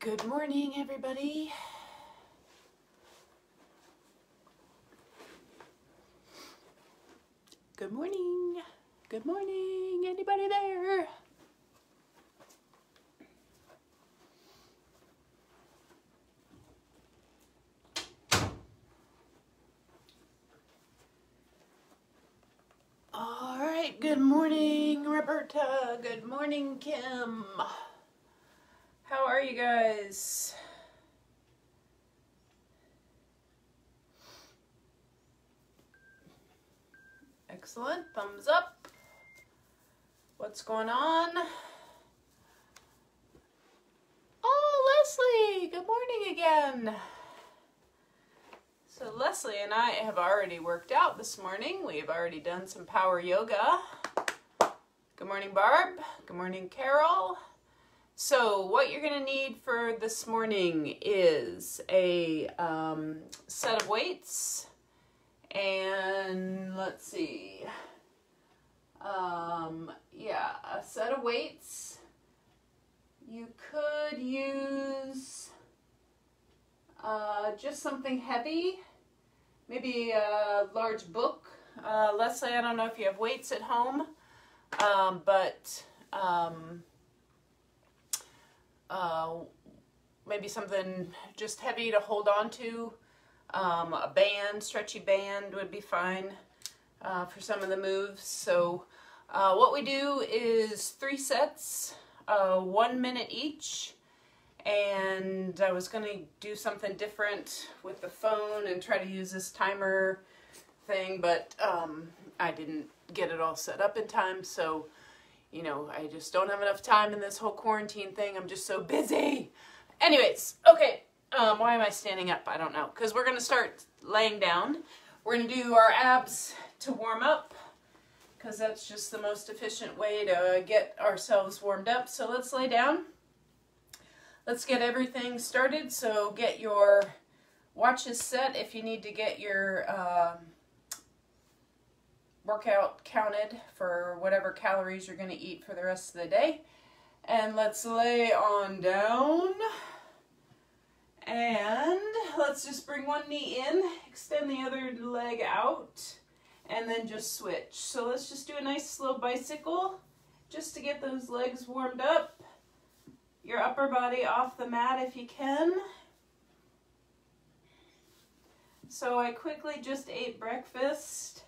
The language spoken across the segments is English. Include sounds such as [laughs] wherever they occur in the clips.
Good morning, everybody. Good morning. Good morning. Anybody there? All right. Good morning, Roberta. Good morning, Kim. How are you guys? Excellent. Thumbs up. What's going on? Oh, Leslie. Good morning again. So Leslie and I have already worked out this morning. We've already done some power yoga. Good morning, Barb. Good morning, Carol. So what you're going to need for this morning is a um, set of weights and let's see. Um, yeah, a set of weights. You could use uh, just something heavy, maybe a large book. Uh, Leslie, I don't know if you have weights at home, um, but um, uh, maybe something just heavy to hold on to. Um, a band, stretchy band would be fine uh, for some of the moves. So uh, what we do is three sets, uh, one minute each. And I was going to do something different with the phone and try to use this timer thing, but um, I didn't get it all set up in time. So you know, I just don't have enough time in this whole quarantine thing. I'm just so busy. Anyways, okay. Um, why am I standing up? I don't know. Because we're going to start laying down. We're going to do our abs to warm up. Because that's just the most efficient way to get ourselves warmed up. So let's lay down. Let's get everything started. So get your watches set if you need to get your... Um, workout counted for whatever calories you're going to eat for the rest of the day. And let's lay on down. And let's just bring one knee in, extend the other leg out, and then just switch. So let's just do a nice slow bicycle just to get those legs warmed up. Your upper body off the mat if you can. So I quickly just ate breakfast.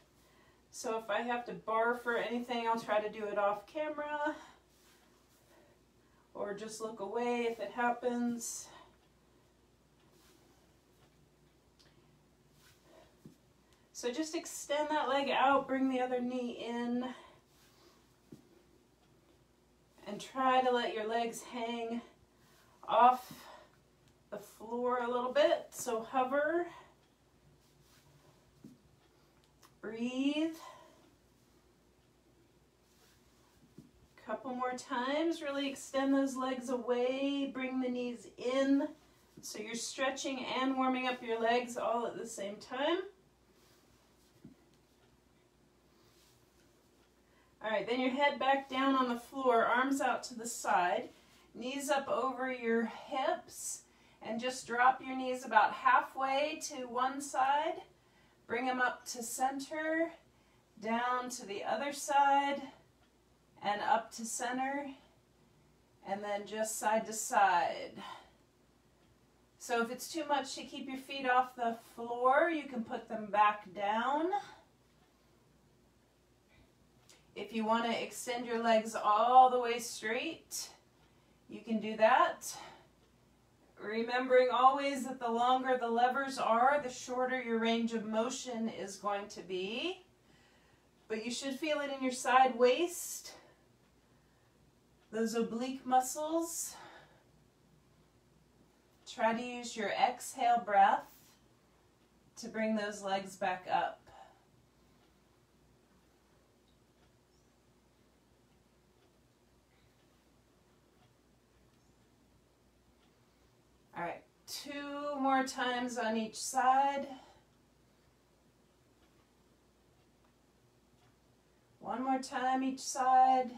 So if I have to bar for anything, I'll try to do it off camera or just look away if it happens. So just extend that leg out, bring the other knee in, and try to let your legs hang off the floor a little bit. So hover. Breathe. A Couple more times. Really extend those legs away. Bring the knees in. So you're stretching and warming up your legs all at the same time. All right, then your head back down on the floor, arms out to the side, knees up over your hips, and just drop your knees about halfway to one side Bring them up to center, down to the other side, and up to center, and then just side to side. So if it's too much to keep your feet off the floor, you can put them back down. If you want to extend your legs all the way straight, you can do that. Remembering always that the longer the levers are, the shorter your range of motion is going to be. But you should feel it in your side waist, those oblique muscles. Try to use your exhale breath to bring those legs back up. All right, two more times on each side. One more time each side.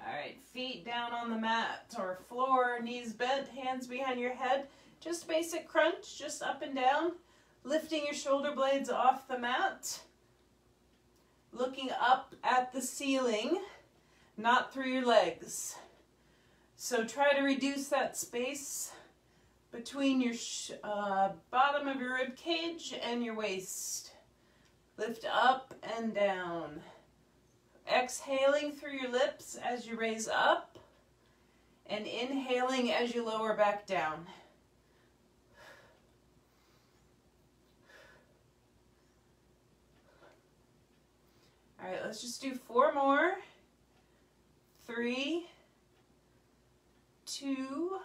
All right, feet down on the mat or floor, knees bent, hands behind your head. Just basic crunch, just up and down. Lifting your shoulder blades off the mat. Looking up at the ceiling, not through your legs. So try to reduce that space between your uh, bottom of your rib cage and your waist. Lift up and down. Exhaling through your lips as you raise up and inhaling as you lower back down. All right, let's just do four more. Three, two,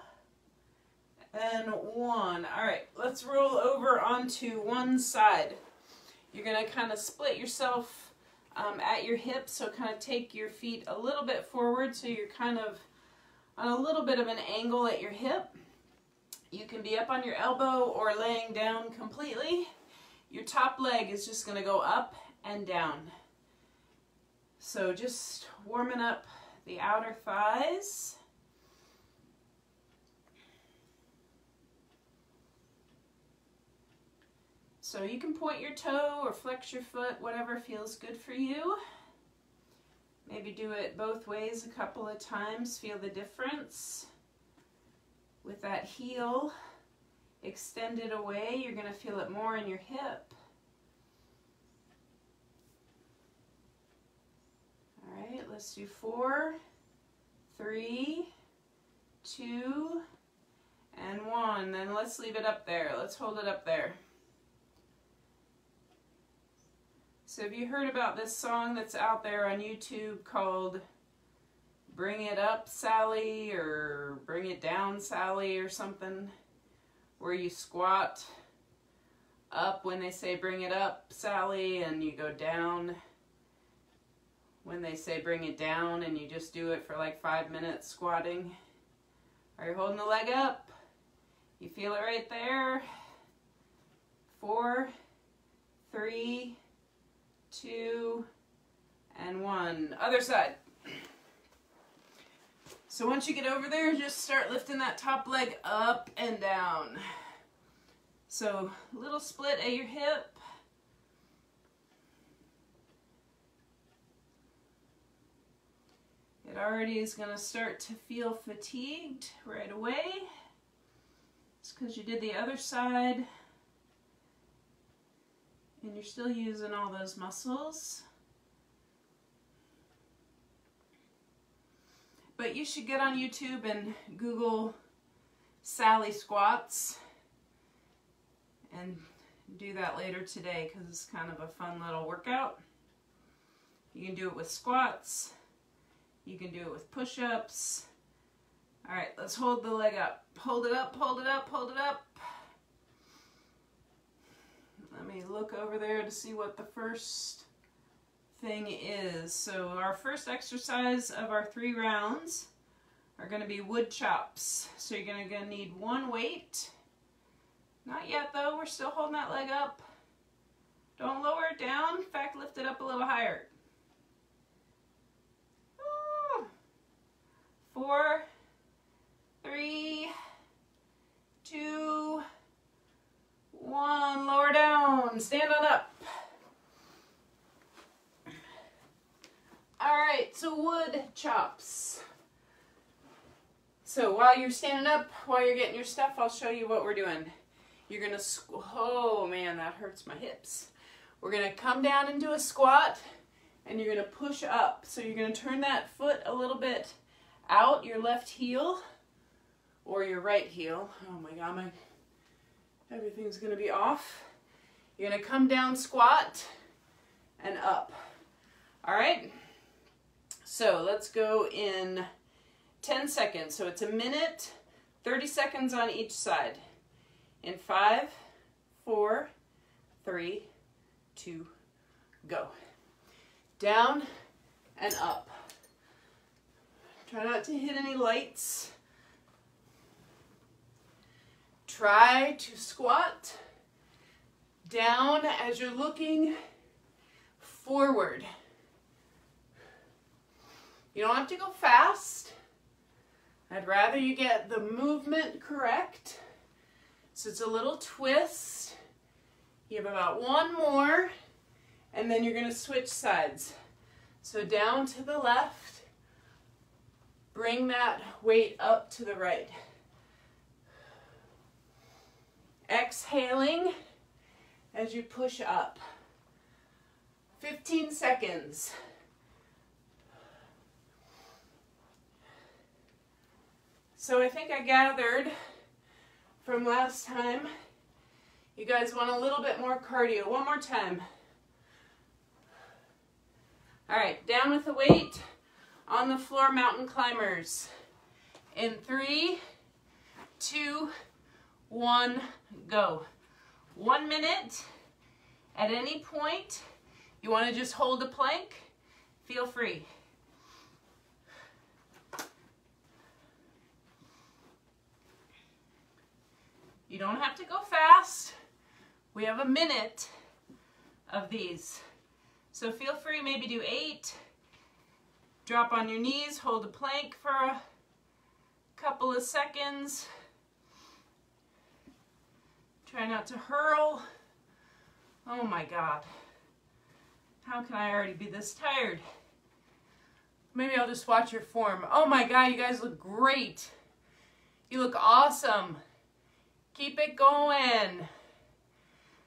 and one. All right, let's roll over onto one side. You're gonna kind of split yourself um, at your hips, so kind of take your feet a little bit forward so you're kind of on a little bit of an angle at your hip. You can be up on your elbow or laying down completely. Your top leg is just gonna go up and down. So just warming up the outer thighs. So you can point your toe or flex your foot, whatever feels good for you. Maybe do it both ways a couple of times, feel the difference. With that heel extended away, you're gonna feel it more in your hip. All right, let's do four, three, two, and one. Then let's leave it up there. Let's hold it up there. So have you heard about this song that's out there on YouTube called Bring It Up Sally or Bring It Down Sally or something where you squat up when they say bring it up Sally and you go down when they say bring it down and you just do it for like five minutes squatting. Are you holding the leg up? You feel it right there? Four, three, two, and one. Other side. So once you get over there, just start lifting that top leg up and down. So little split at your hip. It already is going to start to feel fatigued right away. It's because you did the other side. And you're still using all those muscles. But you should get on YouTube and Google Sally squats and do that later today because it's kind of a fun little workout. You can do it with squats. You can do it with push-ups. All right, let's hold the leg up. Hold it up, hold it up, hold it up. Let me look over there to see what the first thing is. So our first exercise of our three rounds are going to be wood chops. So you're going to need one weight. Not yet though, we're still holding that leg up. Don't lower it down, in fact lift it up a little higher. Four, three, two, one, lower down, stand on up. All right, so wood chops. So while you're standing up, while you're getting your stuff, I'll show you what we're doing. You're gonna, oh man, that hurts my hips. We're gonna come down into a squat and you're gonna push up. So you're gonna turn that foot a little bit out, your left heel or your right heel. Oh my God, my Everything's to be off. You're to come down, squat, and up. All right? So let's go in 10 seconds. So it's a minute, 30 seconds on each side. In five, four, three, two, go. Down and up. Try not to hit any lights. Try to squat down as you're looking forward. You don't have to go fast. I'd rather you get the movement correct. So it's a little twist. You have about one more, and then you're gonna switch sides. So down to the left, bring that weight up to the right. Exhaling as you push up. 15 seconds. So I think I gathered from last time, you guys want a little bit more cardio. One more time. All right, down with the weight on the floor mountain climbers. In three, two, one, go. One minute. At any point, you want to just hold a plank, feel free. You don't have to go fast. We have a minute of these. So feel free, maybe do eight. Drop on your knees, hold a plank for a couple of seconds. Try not to hurl. Oh my God. How can I already be this tired? Maybe I'll just watch your form. Oh my God, you guys look great. You look awesome. Keep it going.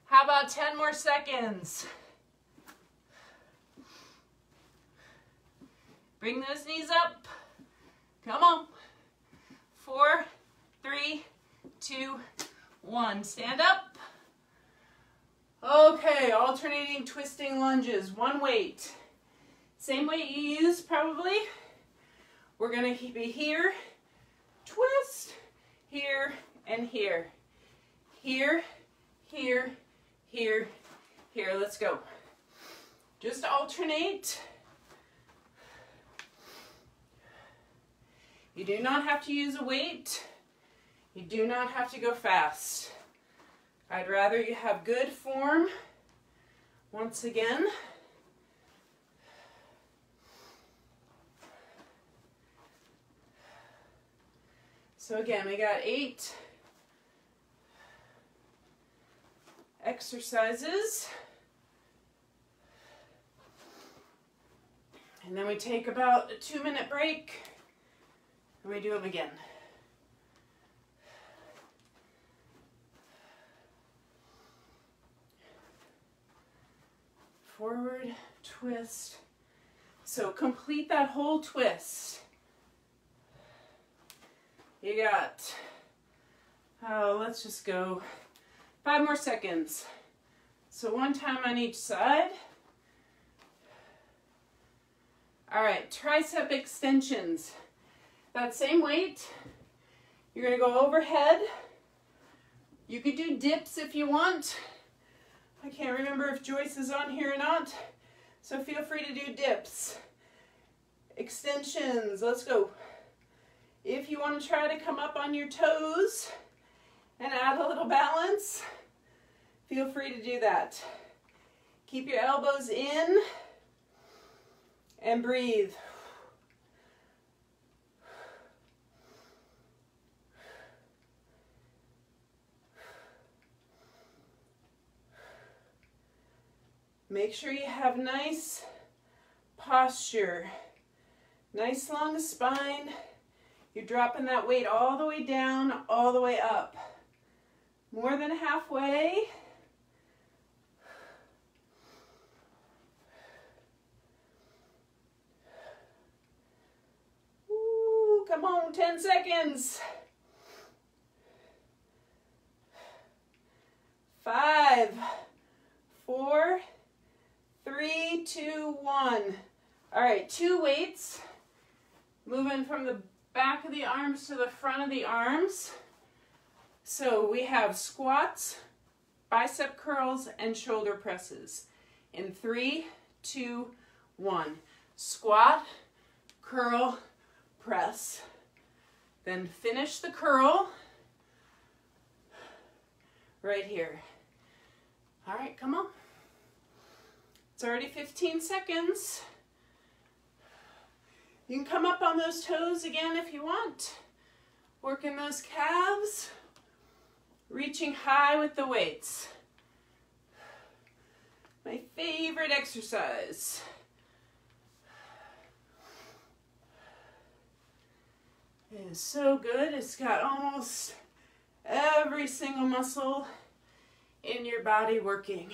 How about 10 more seconds? Bring those knees up. Come on. Four, three, two, one. Stand up. Okay, alternating twisting lunges. One weight. Same weight you use probably. We're gonna be here, twist, here, and here. Here, here, here, here. Let's go. Just alternate. You do not have to use a weight. You do not have to go fast. I'd rather you have good form. Once again. So again, we got eight exercises. And then we take about a two minute break and we do them again. Forward, twist. So complete that whole twist. You got, oh, let's just go five more seconds. So one time on each side. All right, tricep extensions. That same weight, you're gonna go overhead. You could do dips if you want. I can't remember if Joyce is on here or not, so feel free to do dips. Extensions, let's go. If you want to try to come up on your toes and add a little balance, feel free to do that. Keep your elbows in and breathe. Make sure you have nice posture, nice long spine. You're dropping that weight all the way down, all the way up. More than halfway. Ooh, come on, 10 seconds. Five, four, Three, two, one. All right, two weights. Moving from the back of the arms to the front of the arms. So we have squats, bicep curls, and shoulder presses. In three, two, one. Squat, curl, press. Then finish the curl right here. All right, come on. It's already 15 seconds. You can come up on those toes again if you want. Working those calves. Reaching high with the weights. My favorite exercise. It is so good. It's got almost every single muscle in your body working.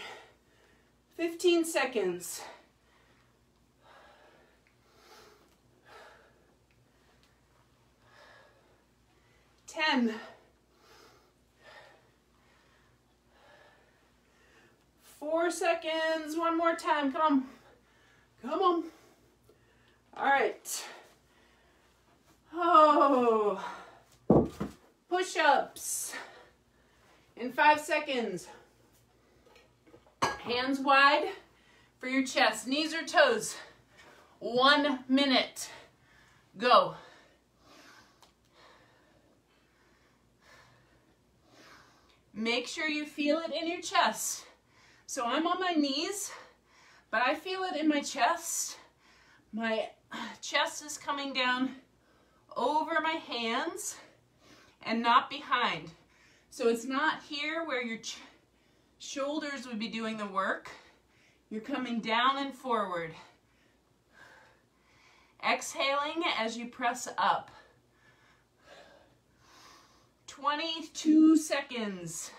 15 seconds. Ten. Four seconds. One more time. Come on. Come on. All right. Oh. Push-ups. In five seconds. Hands wide for your chest. Knees or toes. One minute. Go. Make sure you feel it in your chest. So I'm on my knees, but I feel it in my chest. My chest is coming down over my hands and not behind. So it's not here where your shoulders would be doing the work. You're coming down and forward. Exhaling as you press up. 22 seconds.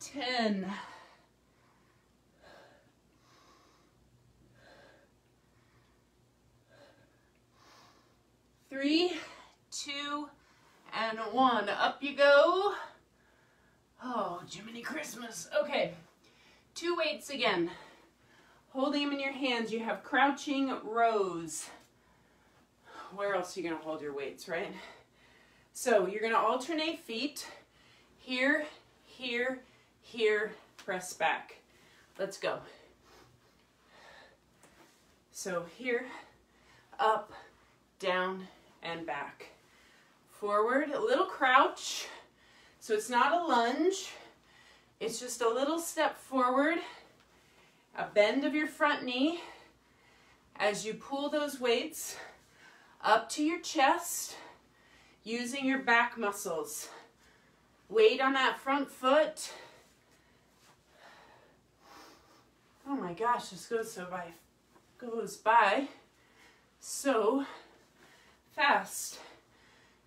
Ten. Three, two, and one. Up you go. Oh, Jiminy Christmas. Okay, two weights again. Holding them in your hands, you have crouching rows. Where else are you gonna hold your weights, right? So you're gonna alternate feet. Here, here, here, press back. Let's go. So here, up, down, and back. Forward, a little crouch. So it's not a lunge. It's just a little step forward a bend of your front knee as you pull those weights up to your chest using your back muscles. Weight on that front foot. Oh my gosh, this goes so by goes by so fast.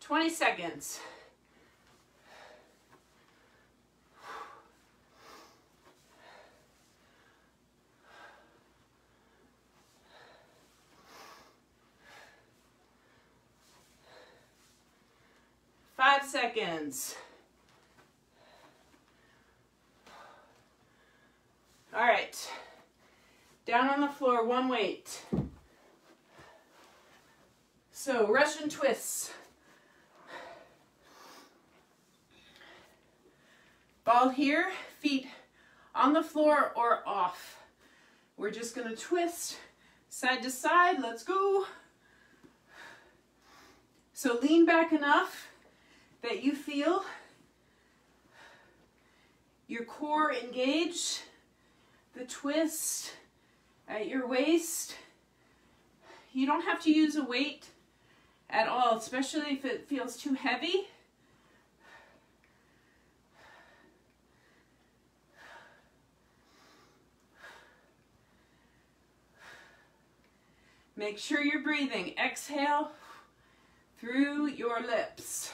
20 seconds. Five seconds. All right. Down on the floor, one weight. So Russian twists. Ball here, feet on the floor or off. We're just gonna twist side to side. Let's go. So lean back enough that you feel your core engaged, the twist at your waist. You don't have to use a weight at all, especially if it feels too heavy. Make sure you're breathing. Exhale through your lips.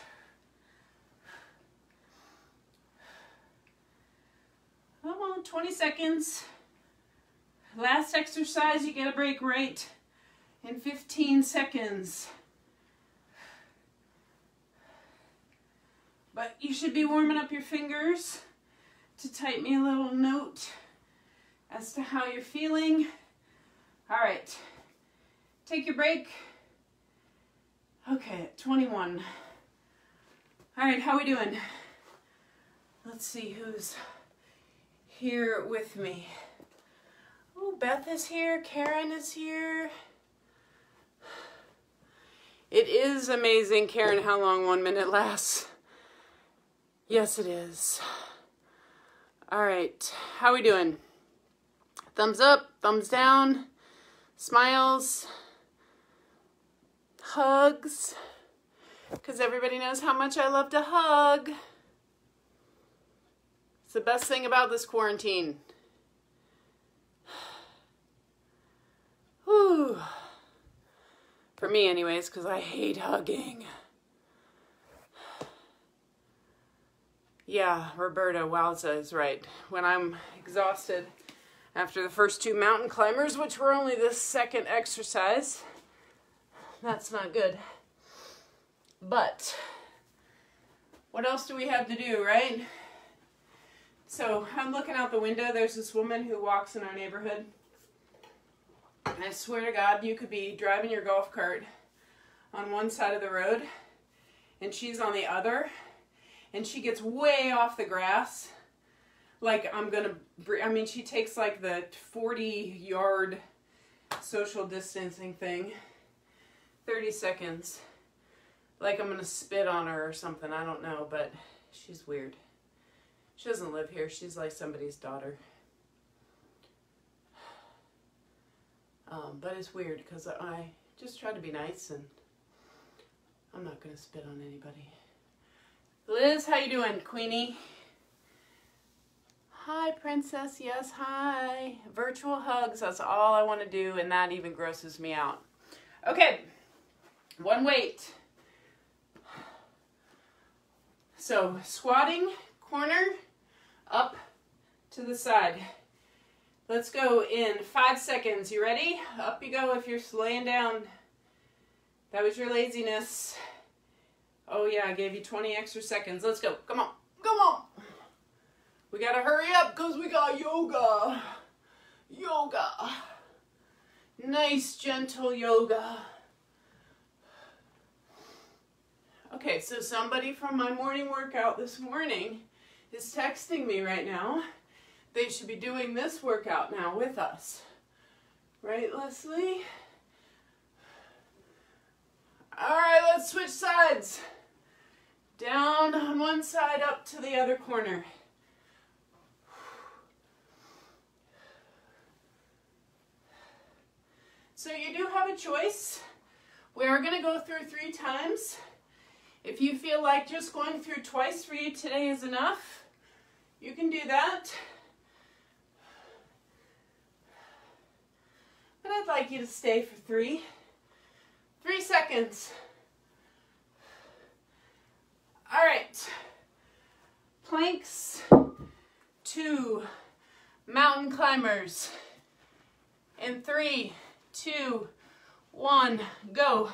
Come on, 20 seconds. Last exercise, you get a break right in 15 seconds. But you should be warming up your fingers to type me a little note as to how you're feeling. All right, take your break. Okay, 21. All right, how we doing? Let's see who's here with me. Oh, Beth is here. Karen is here. It is amazing, Karen, how long one minute lasts. Yes, it is. All right, how we doing? Thumbs up, thumbs down, smiles, hugs, because everybody knows how much I love to hug. It's the best thing about this quarantine. [sighs] Whew. For me, anyways, because I hate hugging. Yeah, Roberta Wowza is right. When I'm exhausted after the first two mountain climbers, which were only the second exercise, that's not good. But what else do we have to do, right? So I'm looking out the window. There's this woman who walks in our neighborhood. I swear to God, you could be driving your golf cart on one side of the road and she's on the other and she gets way off the grass. Like I'm gonna, I mean, she takes like the 40 yard social distancing thing, 30 seconds. Like I'm gonna spit on her or something, I don't know, but she's weird. She doesn't live here, she's like somebody's daughter. [sighs] Um, but it's weird because I just try to be nice and I'm not gonna spit on anybody. Liz, how you doing, Queenie? Hi, princess. Yes, hi. Virtual hugs. That's all I want to do, and that even grosses me out. Okay, one weight. So, squatting, corner, up to the side. Let's go in five seconds. You ready? Up you go if you're laying down. That was your laziness. Oh yeah, I gave you 20 extra seconds. Let's go. Come on. Come on. We gotta hurry up because we got yoga. Yoga. Nice, gentle yoga. Okay, so somebody from my morning workout this morning is texting me right now. They should be doing this workout now with us. Right, Leslie? All right, let's switch sides. Down on one side, up to the other corner. So you do have a choice. We are going to go through three times. If you feel like just going through twice for you today is enough, you can do that. But I'd like you to stay for three. Three seconds. All right. Planks, two, mountain climbers. In three, two, one, go.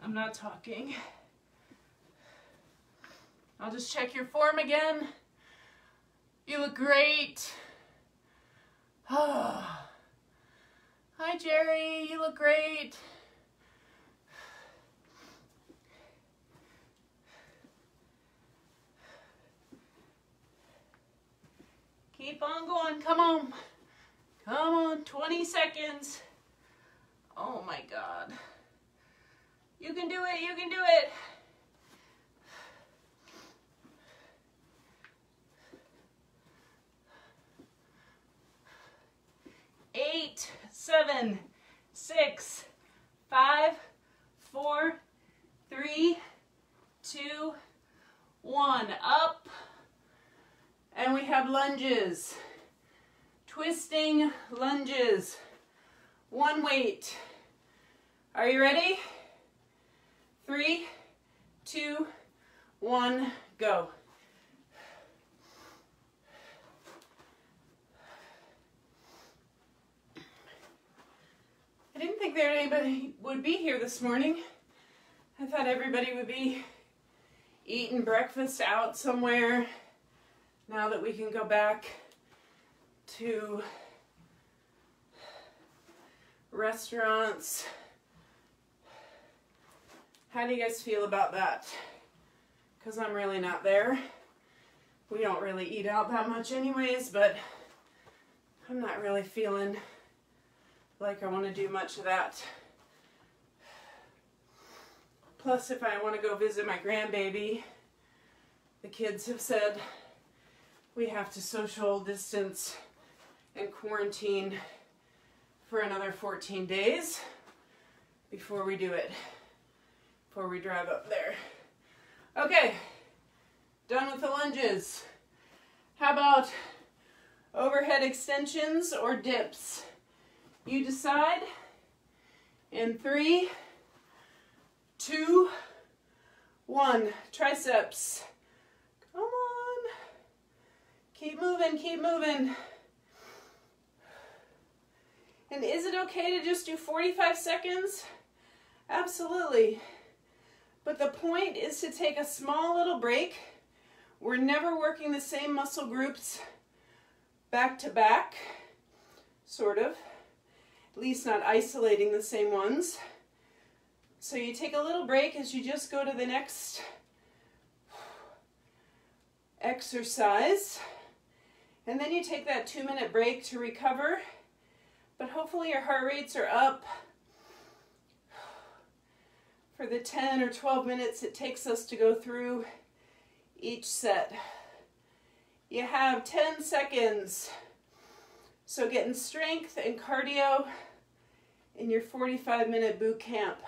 I'm not talking. I'll just check your form again. You look great. [sighs] Hi, Jerry. You look great. Keep on going. Come on. Come on. 20 seconds. Oh my God. You can do it. You can do it. Eight, seven, six, five, four, three, two, one. Up. And we have lunges. Twisting lunges. One weight. Are you ready? Three, two, one, go. Think there anybody would be here this morning. I thought everybody would be eating breakfast out somewhere now that we can go back to restaurants. How do you guys feel about that? Because I'm really not there. We don't really eat out that much anyways, but I'm not really feeling like I want to do much of that. Plus, if I want to go visit my grandbaby, the kids have said we have to social distance and quarantine for another 14 days before we do it, before we drive up there. Okay, done with the lunges. How about overhead extensions or dips? You decide in three, two, one. Triceps. Come on. Keep moving, keep moving. And is it okay to just do 45 seconds? Absolutely. But the point is to take a small little break. We're never working the same muscle groups back to back, sort of. At least not isolating the same ones. So you take a little break as you just go to the next exercise. And then you take that two minute break to recover. But hopefully your heart rates are up for the 10 or 12 minutes it takes us to go through each set. You have 10 seconds. So getting strength and cardio in your 45 minute boot camp.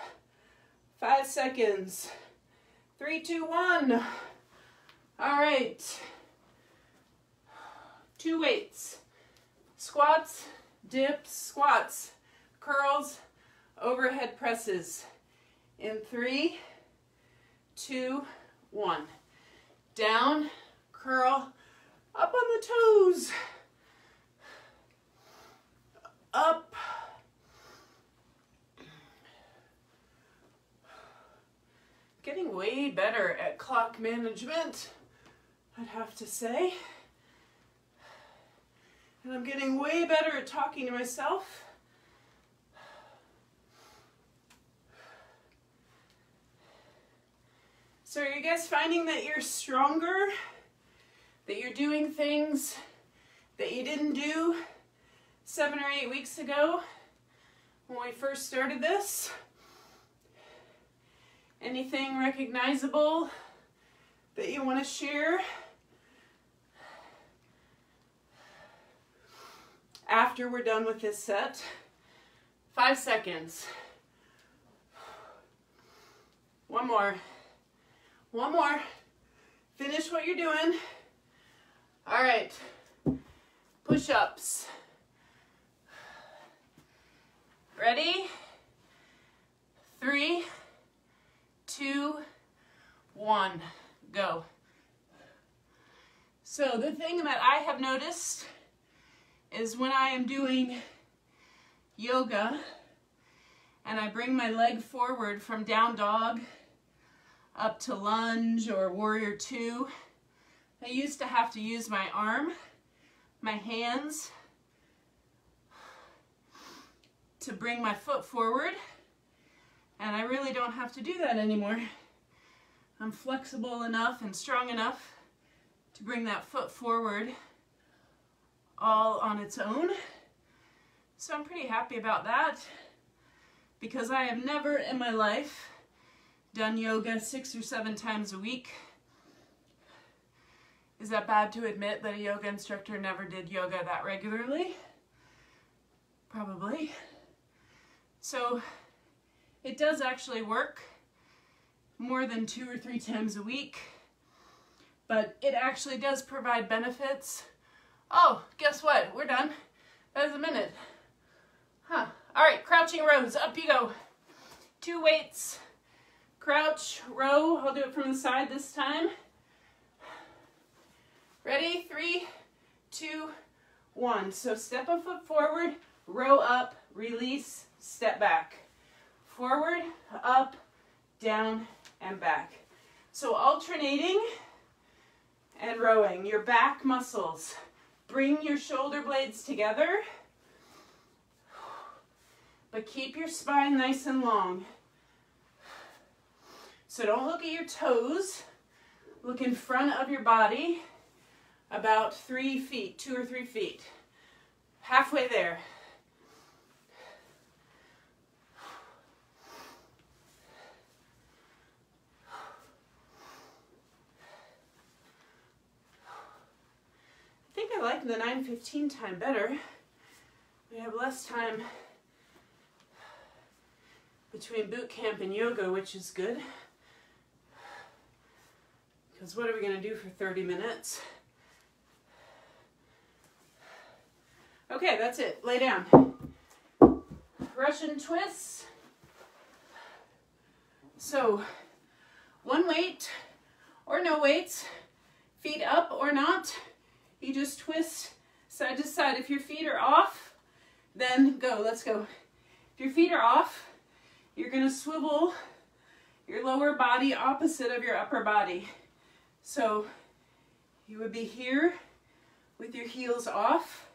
Five seconds. Three, two, one. All right. Two weights. Squats, dips, squats, curls, overhead presses. In three, two, one. Down, curl, up on the toes. Up. Getting way better at clock management, I'd have to say. And I'm getting way better at talking to myself. So are you guys finding that you're stronger? That you're doing things that you didn't do seven or eight weeks ago when we first started this? Anything recognizable that you want to share? After we're done with this set, five seconds. One more. One more. Finish what you're doing. All right. Push-ups. Ready? Three, two, one, go. So the thing that I have noticed is when I am doing yoga and I bring my leg forward from down dog up to lunge or warrior two. I used to have to use my arm, my hands, to bring my foot forward. And I really don't have to do that anymore. I'm flexible enough and strong enough to bring that foot forward all on its own. So I'm pretty happy about that because I have never in my life done yoga six or seven times a week. Is that bad to admit that a yoga instructor never did yoga that regularly? Probably. So it does actually work more than two or three times a week, but it actually does provide benefits. Oh, guess what? We're done. That was a minute. Huh. All right, crouching rows. Up you go. Two weights crouch, row. I'll do it from the side this time. Ready? Three, two, one. So step a foot forward, row up, release, step back. Forward, up, down, and back. So alternating and rowing. Your back muscles. Bring your shoulder blades together, but keep your spine nice and long. So don't look at your toes. Look in front of your body about three feet, two or three feet. Halfway there. Like the 9.15 time better. We have less time between boot camp and yoga, which is good. Because what are we going to do for 30 minutes? Okay, that's it. Lay down. Russian twists. So, one weight or no weights, feet up or not. You just twist side to side. If your feet are off, then go. Let's go. If your feet are off, you're going to swivel your lower body opposite of your upper body. So you would be here with your heels off.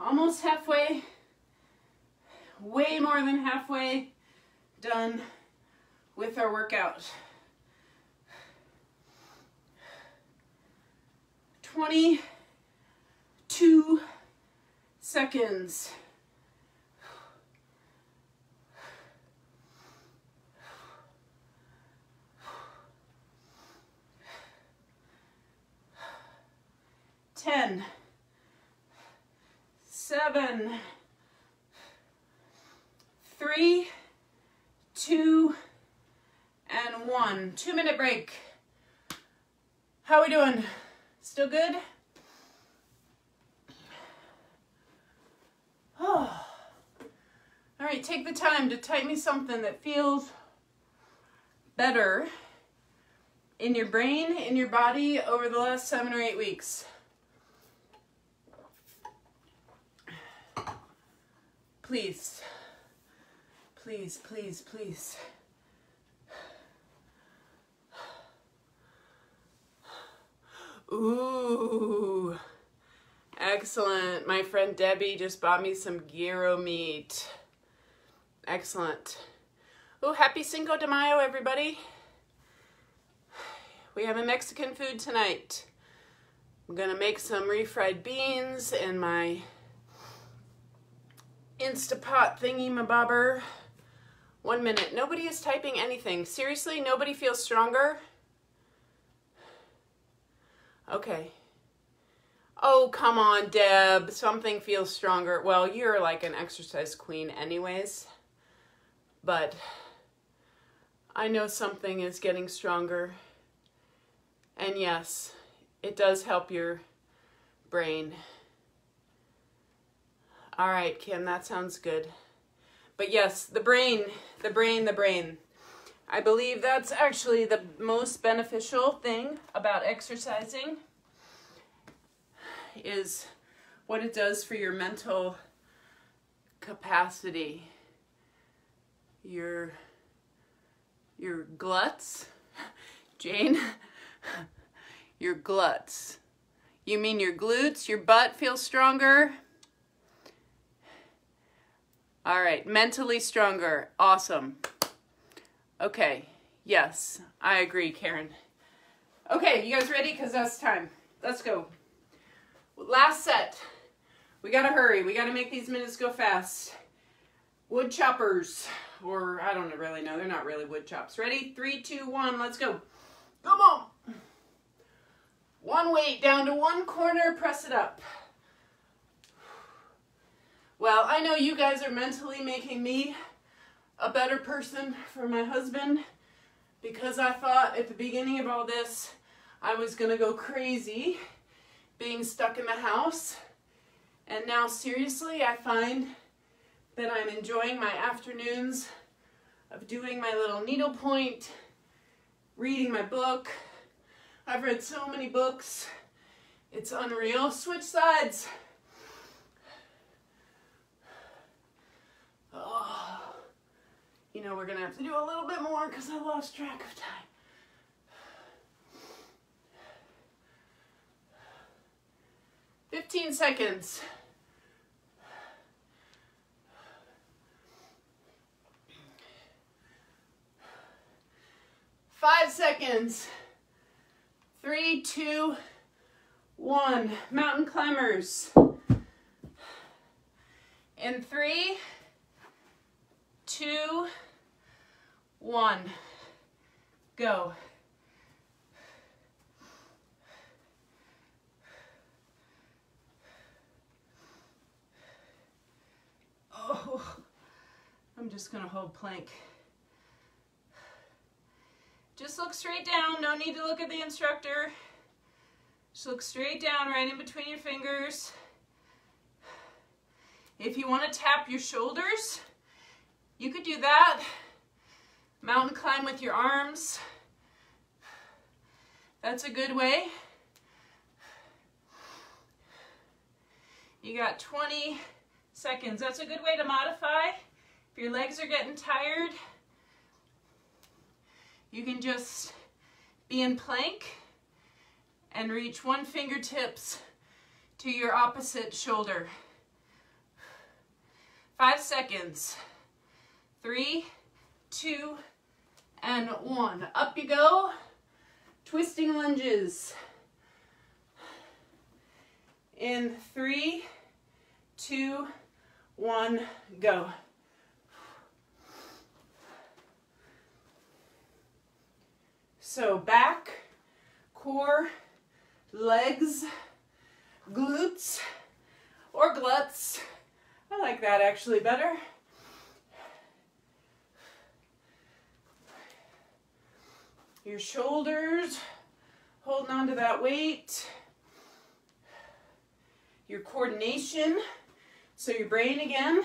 Almost halfway, way more than halfway done with our workout. 22 seconds. Ten, seven, three, two, and one. Two minute break. How are we doing? Still good? Oh. [sighs] All right, take the time to type me something that feels better in your brain, in your body over the last seven or eight weeks. Please, please, please, please. Ooh, excellent. My friend Debbie just bought me some gyro meat. Excellent. Ooh, happy Cinco de Mayo, everybody. We have a Mexican food tonight. I'm gonna make some refried beans in my Instapot thingy mabobber. One minute. Nobody is typing anything. Seriously, nobody feels stronger? Okay. Oh, come on, Deb. Something feels stronger. Well, you're like an exercise queen anyways. But I know something is getting stronger. And yes, it does help your brain. All right, Kim, that sounds good. But yes, the brain, the brain, the brain. I believe that's actually the most beneficial thing about exercising is what it does for your mental capacity. Your your gluts, [laughs] Jane, [laughs] your gluts. You mean your glutes, your butt feels stronger? All right, mentally stronger. Awesome. Okay, yes, I agree, Karen. Okay, you guys ready? Because that's time. Let's go. Last set. We gotta hurry. We gotta make these minutes go fast. Wood choppers, or I don't really know. They're not really wood chops. Ready? Three, two, one. Let's go. Come on. One weight down to one corner. Press it up. Well, I know you guys are mentally making me a better person for my husband because I thought at the beginning of all this I was going to go crazy being stuck in the house. And now, seriously, I find that I'm enjoying my afternoons of doing my little needlepoint, reading my book. I've read so many books. It's unreal. Switch sides. You know, we're to have to do a little bit more because I lost track of time. 15 seconds. Five seconds. Three, two, one. Mountain climbers. In three, two, one. Go. Oh, I'm just gonna hold plank. Just look straight down, no need to look at the instructor. Just look straight down, right in between your fingers. If you want to tap your shoulders, you could do that. Mountain climb with your arms. That's a good way. You got 20 seconds. That's a good way to modify. If your legs are getting tired, you can just be in plank and reach one fingertips to your opposite shoulder. Five seconds. Three, two, and one. Up you go. Twisting lunges. In three, two, one, go. So back, core, legs, glutes, or gluts. I like that actually better. Your shoulders, holding on to that weight. Your coordination, so your brain again.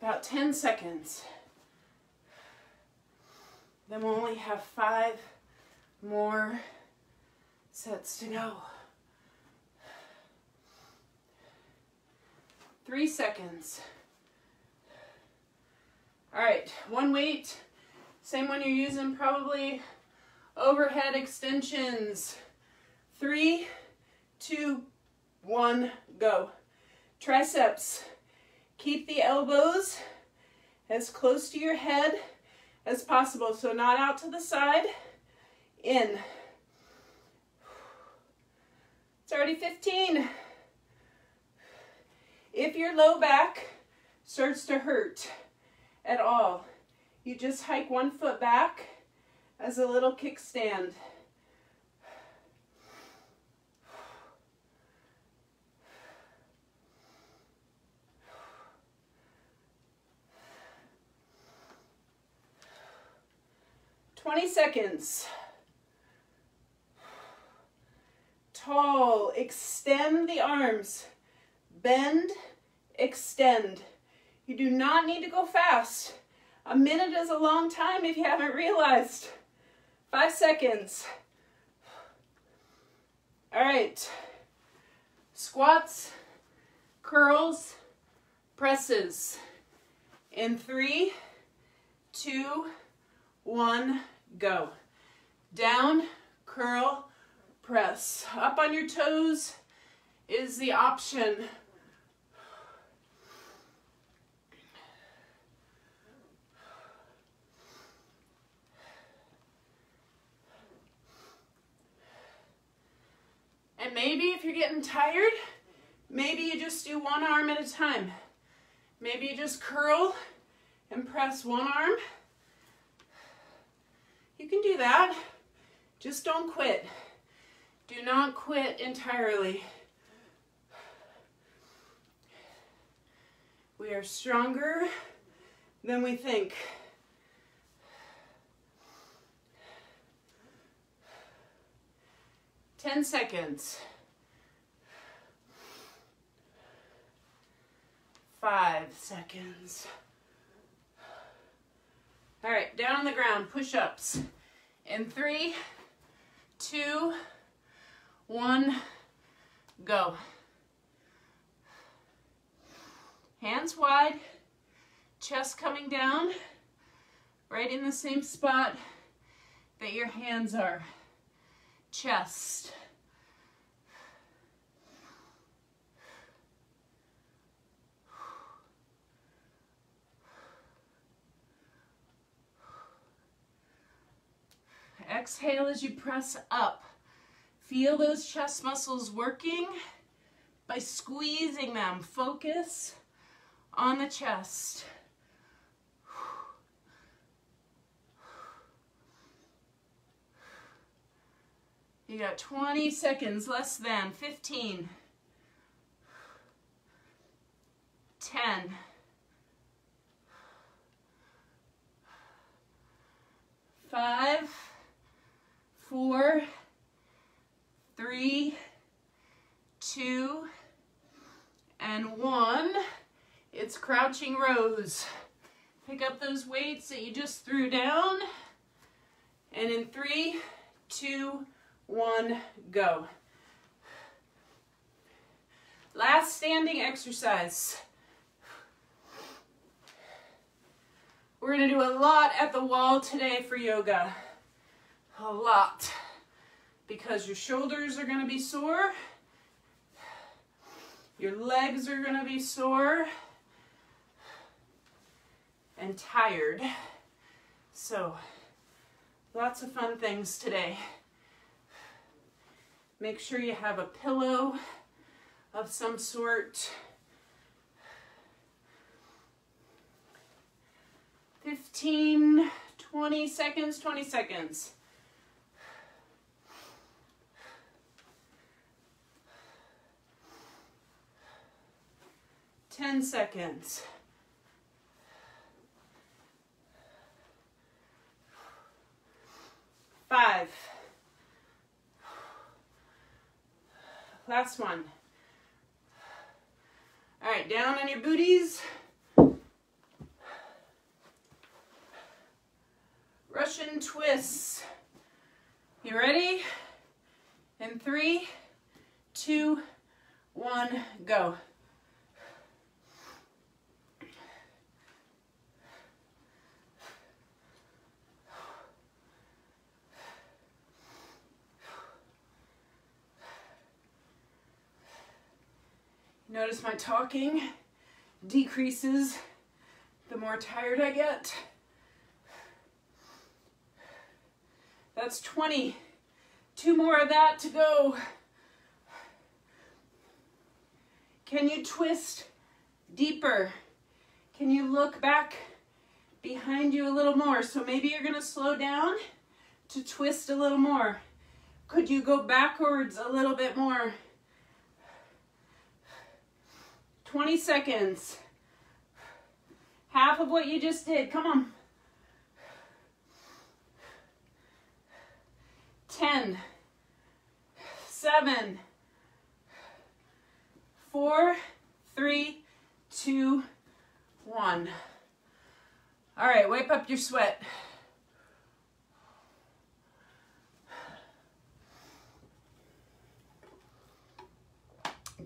About 10 seconds. Then we'll only have five more sets to go. Three seconds. All right, one weight, same one you're using, probably overhead extensions. Three, two, one, go. Triceps. Keep the elbows as close to your head as possible. So not out to the side. In. It's already 15. If your low back starts to hurt at all, you just hike one foot back as a little kickstand. Twenty seconds. Tall, extend the arms. Bend, extend. You do not need to go fast. A minute is a long time if you haven't realized. Five seconds. All right. Squats, curls, presses. In three, two, one, go. Down, curl, press. Up on your toes is the option. And maybe if you're getting tired, maybe you just do one arm at a time. Maybe you just curl and press one arm. You can do that. Just don't quit. Do not quit entirely. We are stronger than we think. Ten seconds. Five seconds. All right, down on the ground, push-ups. In three, two, one, go. Hands wide, chest coming down, right in the same spot that your hands are. chest. Exhale as you press up. Feel those chest muscles working by squeezing them. Focus on the chest. You got 20 seconds, less than 15, 10, five, four, three, two, and one. It's crouching rows. Pick up those weights that you just threw down. And in three, two, one, go. Last standing exercise. We're gonna do a lot at the wall today for yoga. A lot. Because your shoulders are gonna be sore. Your legs are gonna be sore and tired. So, lots of fun things today. Make sure you have a pillow of some sort. 15, 20 seconds, 20 seconds. Ten seconds. Five. Last one. All right, down on your booties. Russian twists. You ready? In three, two, one, go. Notice my talking decreases the more tired I get. That's 20. Two more of that to go. Can you twist deeper? Can you look back behind you a little more? So maybe you're gonna slow down to twist a little more. Could you go backwards a little bit more? 20 seconds. Half of what you just did. Come on. 10, 7, 4, 3, 2, 1. All right, wipe up your sweat.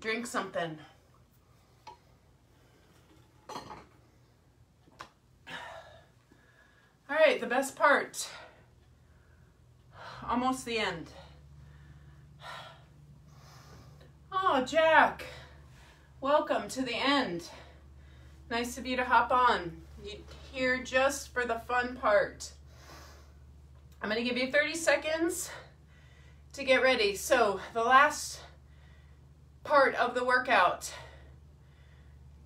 Drink something. All right, the best part. Almost the end. Oh, Jack. Welcome to the end. Nice of you to hop on. You're here just for the fun part. I'm going to give you 30 seconds to get ready. So the last part of the workout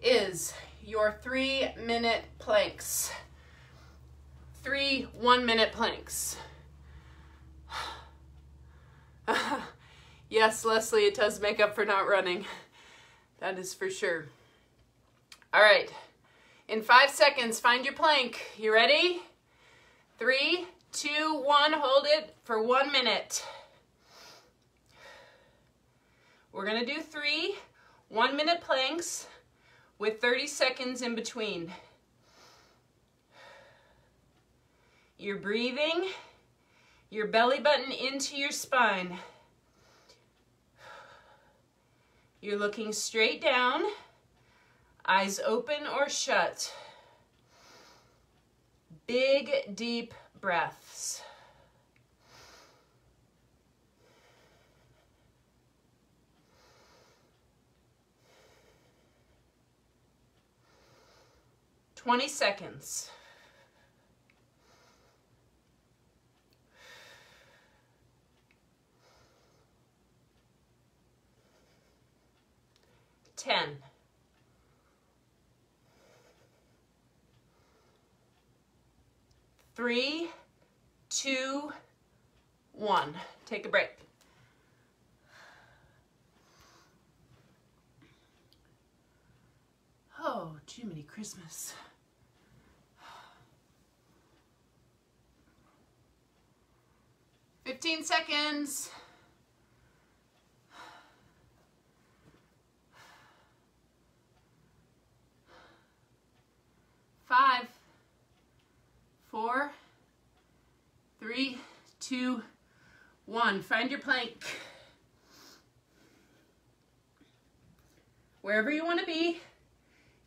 is your three minute planks three one minute planks. [sighs] yes, Leslie, it does make up for not running. That is for sure. All right, in five seconds, find your plank. You ready? Three, two, one, hold it for one minute. We're gonna do three one minute planks with 30 seconds in between. You're breathing your belly button into your spine. You're looking straight down, eyes open or shut. Big, deep breaths. Twenty seconds. Ten. Three, two, one. Take a break. Oh, too many Christmas. Fifteen seconds. Five, four, three, two, one. Find your plank. Wherever you want to be.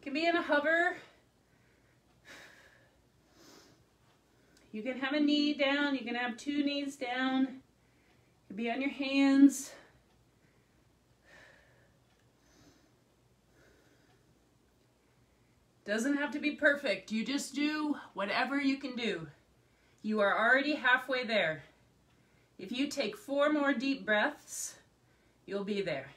Can be in a hover. You can have a knee down. You can have two knees down. You can be on your hands. Doesn't have to be perfect. You just do whatever you can do. You are already halfway there. If you take four more deep breaths, you'll be there.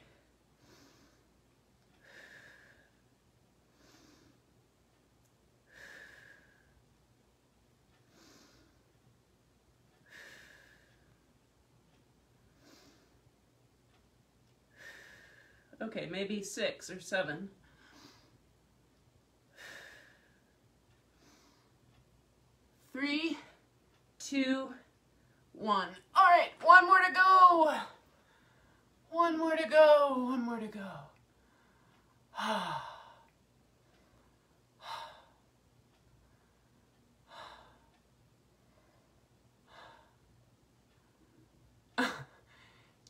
Okay, maybe six or seven. Three, two, one. All right, one more to go. One more to go, one more to go. [sighs] Ah.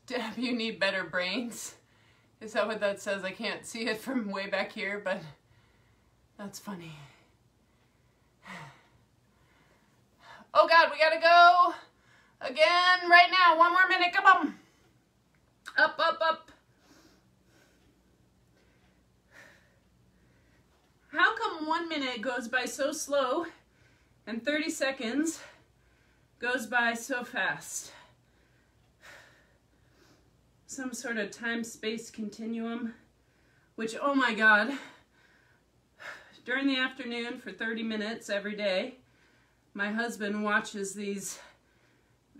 Deb, you need better brains. Is that what that says? I can't see it from way back here, but that's funny. Oh God, we gotta go again right now. One more minute, come on. Up, up, up. How come one minute goes by so slow and 30 seconds goes by so fast? some sort of time-space continuum, which, oh my God, during the afternoon for 30 minutes every day, my husband watches these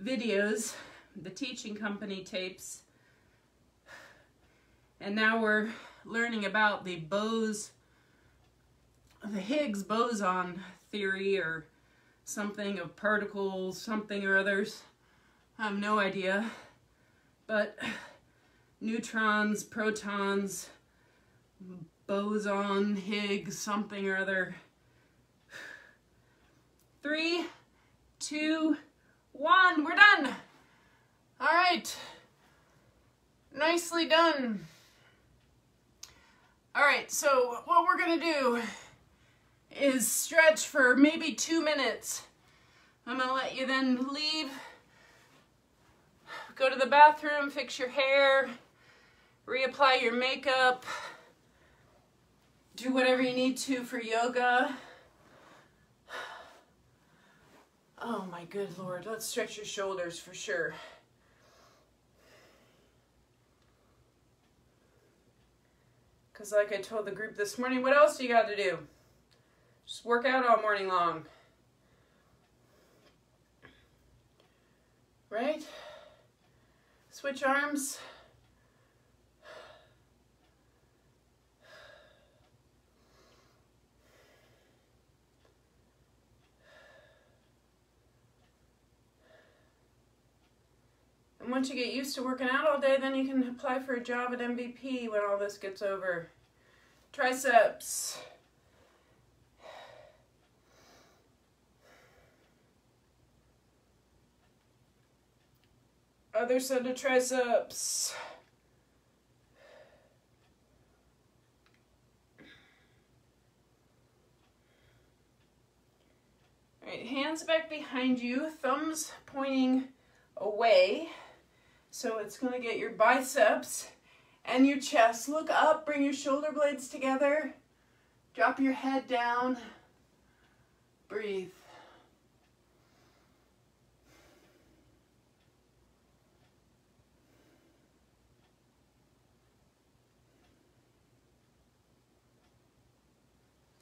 videos, the teaching company tapes, and now we're learning about the Bose, the Higgs boson theory or something of particles, something or others. I have no idea, but neutrons, protons, boson, Higgs, something or other. Three, two, one, we're done. All right, nicely done. All right, so what we're gonna do is stretch for maybe two minutes. I'm gonna let you then leave, go to the bathroom, fix your hair, reapply your makeup, do whatever you need to for yoga. Oh my good lord, let's stretch your shoulders for sure. Because like I told the group this morning, what else do you got to do? Just work out all morning long. Right? Switch arms. And once you get used to working out all day, then you can apply for a job at MVP when all this gets over. Triceps. Other set of triceps. All right, hands back behind you, thumbs pointing away. So it's going to get your biceps and your chest. Look up, bring your shoulder blades together. Drop your head down. Breathe.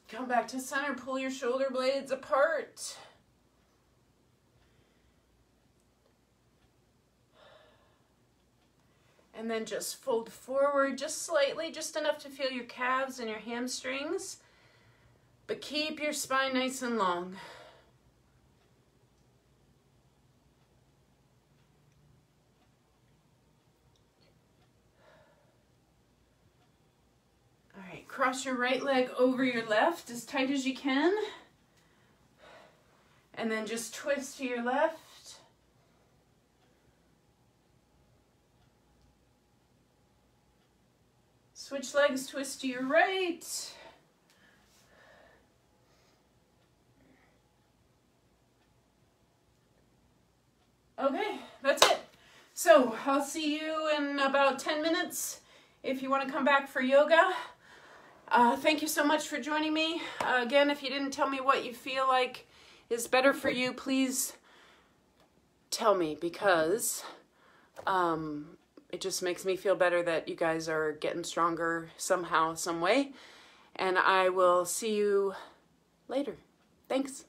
Come back to center, pull your shoulder blades apart. And then just fold forward just slightly, just enough to feel your calves and your hamstrings. But keep your spine nice and long. All right, cross your right leg over your left as tight as you can. And then just twist to your left. Switch legs, twist to your right. Okay, that's it. So I'll see you in about 10 minutes if you want to come back for yoga. Uh, thank you so much for joining me. Uh, again, if you didn't tell me what you feel like is better for you, please tell me because um, it just makes me feel better that you guys are getting stronger somehow, some way. And I will see you later. Thanks.